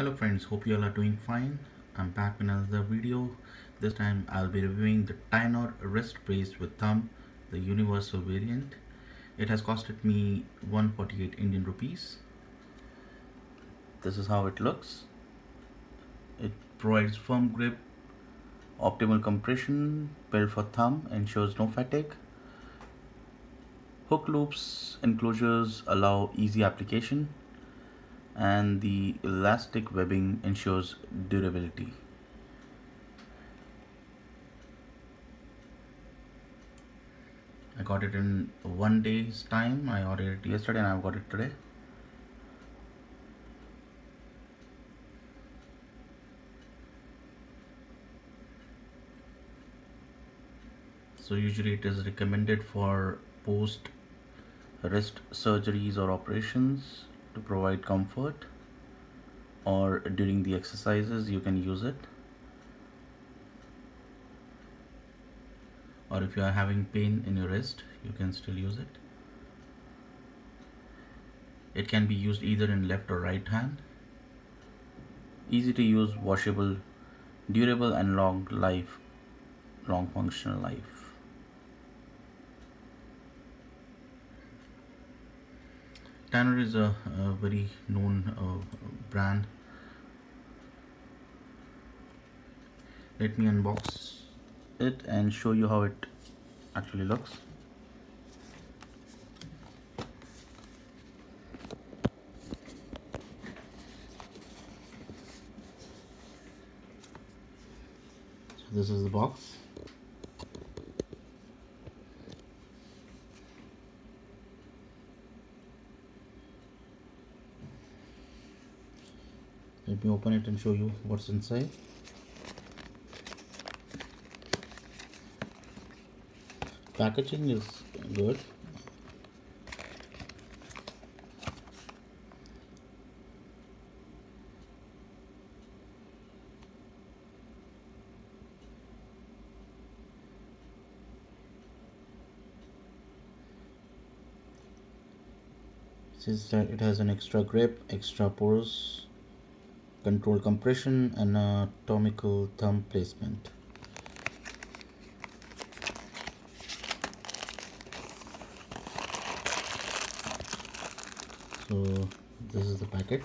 hello friends hope you all are doing fine. I'm back with another video. This time i'll be reviewing the Tynor wrist brace with thumb the universal variant. It has costed me 148 indian rupees. This is how it looks. It provides firm grip optimal compression built for thumb ensures no fatigue. Hook loops enclosures allow easy application and the elastic webbing ensures durability. I got it in one day's time. I ordered it yesterday and I've got it today. So usually it is recommended for post wrist surgeries or operations to provide comfort or during the exercises you can use it. Or if you are having pain in your wrist you can still use it. It can be used either in left or right hand. Easy to use washable durable and long life long functional life Tynor is a, a very known uh, brand. Let me unbox it and show you how it actually looks. So this is the box. Let me open it and show you what's inside. Packaging is good. Says that it has an extra grip extra pores control compression and anatomical thumb placement. So this is the packet.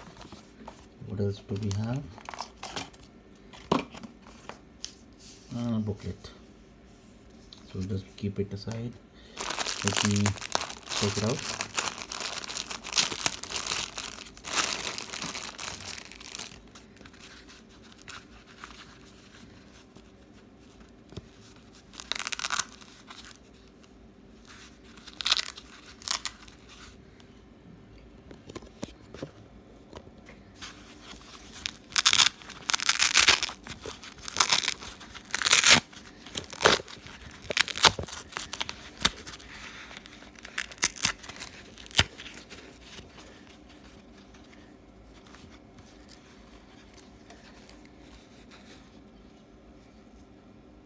What else do we have? Uh, booklet. So just keep it aside. Let me take it out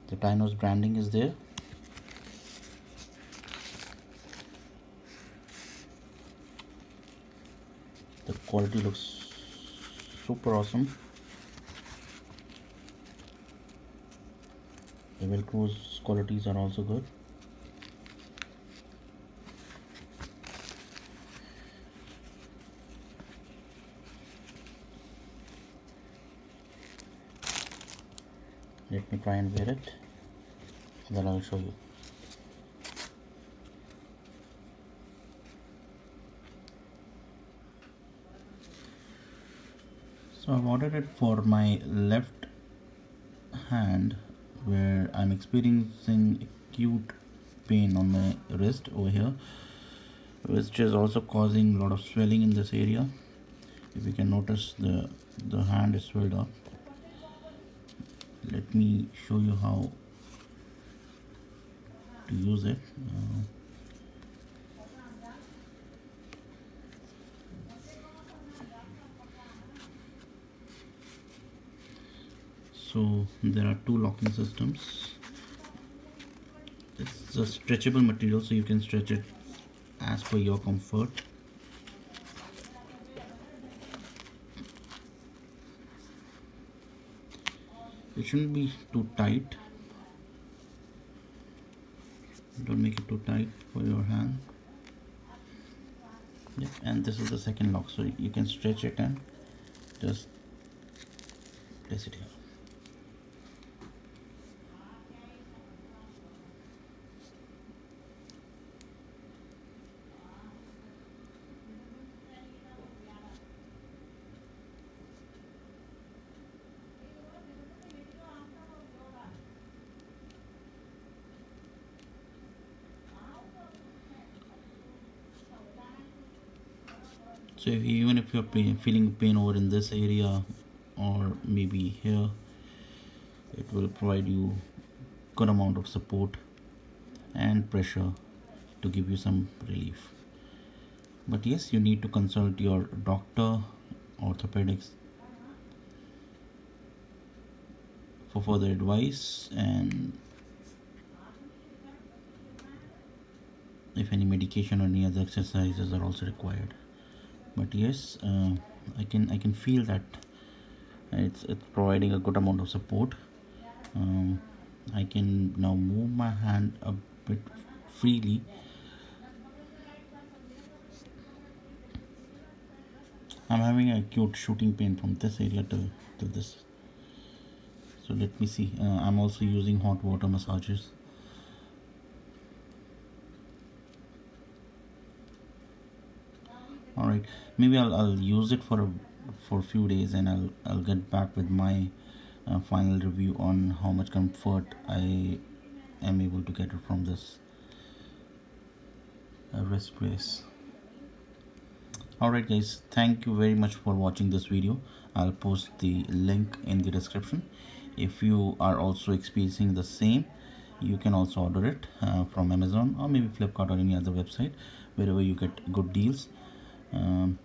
the Tynor's branding is there. The quality looks super awesome. The velcro's qualities are also good let me try and wear it and then I'll show you. So I've ordered it for my left hand where I'm experiencing acute pain on my wrist over here which is also causing a lot of swelling in this area. If you can notice the the hand is swelled up let me show you how to use it. Uh, so there are two locking systems. It's a stretchable material so you can stretch it as per your comfort it shouldn't be too tight. Don't make it too tight for your hand. Yep, and this is the second lock so you can stretch it and just place it here so if, even if you're pain, feeling pain over in this area or maybe here it will provide you good amount of support and pressure to give you some relief. But yes you need to consult your doctor orthopedics for further advice. And if any medication or any other exercises are also required but yes uh, I can I can feel that it's it's providing a good amount of support. Um, I can now move my hand a bit freely. I'm having a acute shooting pain from this area to, to this. So let me see. Uh, I'm also using hot water massages all right maybe I'll, I'll use it for a for a few days and I'll, I'll get back with my uh, final review on how much comfort I am able to get from this uh, wrist alright guys thank you very much for watching this video. I'll post the link in the description. If you are also experiencing the same you can also order it uh, from Amazon or maybe Flipkart or any other website wherever you get good deals um,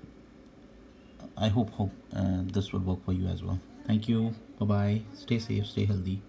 I hope hope uh, this will work for you as well. Thank you. Bye bye stay safe. Stay healthy